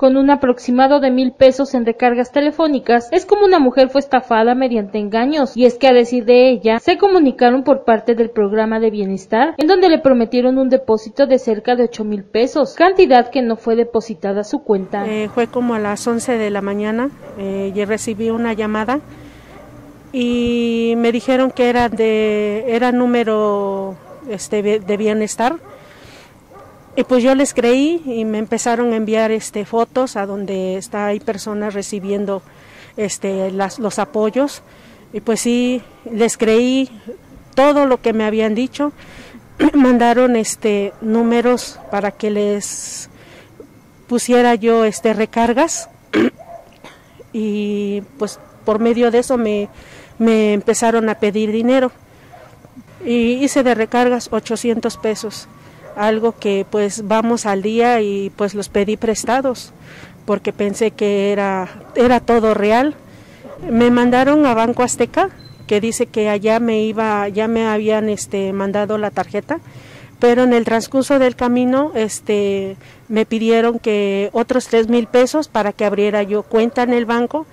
Con un aproximado de mil pesos en recargas telefónicas, es como una mujer fue estafada mediante engaños, y es que a decir de ella, se comunicaron por parte del programa de bienestar, en donde le prometieron un depósito de cerca de ocho mil pesos, cantidad que no fue depositada a su cuenta. Eh, fue como a las 11 de la mañana, eh, y recibí una llamada y me dijeron que era de era número este de bienestar y pues yo les creí y me empezaron a enviar este fotos a donde está hay personas recibiendo este los apoyos. Y pues sí les creí todo lo que me habían dicho. Mandaron este números para que les pusiera yo este recargas. Y pues por medio de eso me me empezaron a pedir dinero. Y hice de recargas 800 pesos, algo que pues vamos al día y pues los pedí prestados porque pensé que era, era todo real. Me mandaron a Banco Azteca que dice que allá me iba, ya me habían este, mandado la tarjeta, pero en el transcurso del camino este, me pidieron que otros tres mil pesos para que abriera yo cuenta en el banco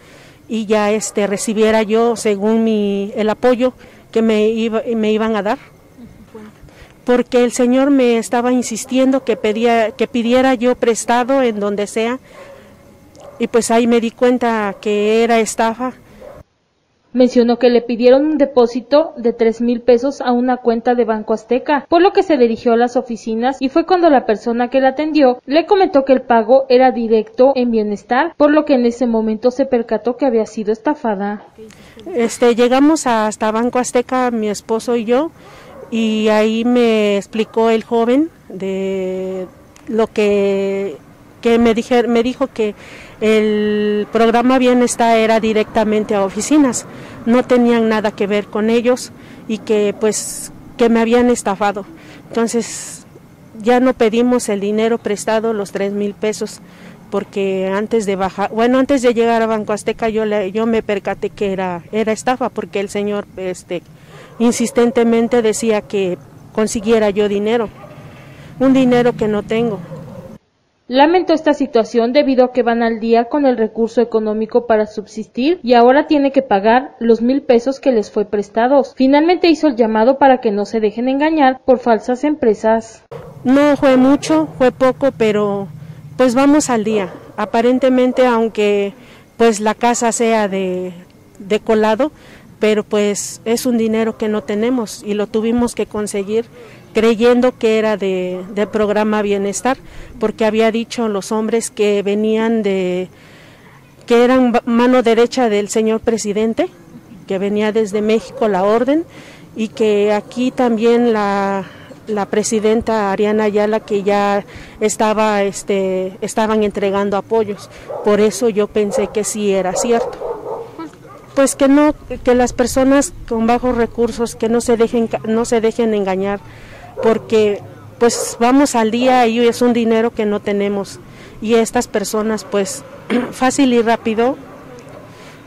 y ya este recibiera yo según mi el apoyo que me iba, me iban a dar porque el señor me estaba insistiendo que pedía que pidiera yo prestado en donde sea y pues ahí me di cuenta que era estafa Mencionó que le pidieron un depósito de tres mil pesos a una cuenta de Banco Azteca, por lo que se dirigió a las oficinas y fue cuando la persona que la atendió le comentó que el pago era directo en bienestar, por lo que en ese momento se percató que había sido estafada. Este, llegamos hasta Banco Azteca, mi esposo y yo, y ahí me explicó el joven de lo que, que me, dije, me dijo que el programa Bienestar era directamente a oficinas, no tenían nada que ver con ellos y que pues que me habían estafado. Entonces ya no pedimos el dinero prestado, los tres mil pesos, porque antes de bajar, bueno, antes de llegar a Banco Azteca yo, le, yo me percaté que era, era estafa, porque el señor este, insistentemente decía que consiguiera yo dinero, un dinero que no tengo. Lamentó esta situación debido a que van al día con el recurso económico para subsistir y ahora tiene que pagar los mil pesos que les fue prestados. Finalmente hizo el llamado para que no se dejen engañar por falsas empresas. No fue mucho, fue poco, pero pues vamos al día. Aparentemente, aunque pues la casa sea de, de colado, pero pues es un dinero que no tenemos y lo tuvimos que conseguir creyendo que era de, programa bienestar, porque había dicho los hombres que venían de, que eran mano derecha del señor presidente, que venía desde México la orden, y que aquí también la, la presidenta Ariana Ayala que ya estaba este estaban entregando apoyos. Por eso yo pensé que sí era cierto. Pues que no que las personas con bajos recursos que no se dejen no se dejen engañar porque pues vamos al día y es un dinero que no tenemos y estas personas pues fácil y rápido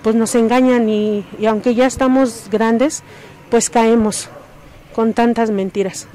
pues nos engañan y, y aunque ya estamos grandes pues caemos con tantas mentiras.